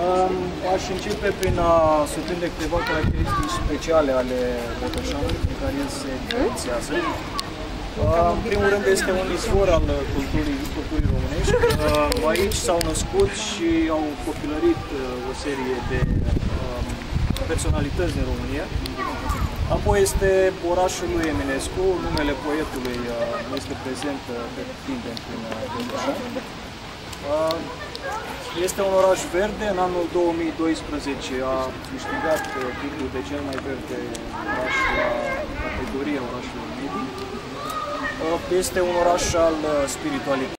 Um, aș începe prin a surprinde câteva caracteristici speciale ale Botoșanului, prin care el se diferențiază. Uh, în primul rând este un izvor al culturii, culturii românești. Uh, aici s-au născut și au copilărit uh, o serie de um, personalități din România. Apoi este orașul lui Eminescu, numele poetului este prezent pe tinde prin Botoșan. Este un oraș verde. În anul 2012 a câștigat titlul de cel mai verde oraș la categoria orașului medii. Este un oraș al spiritualității.